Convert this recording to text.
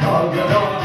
The dog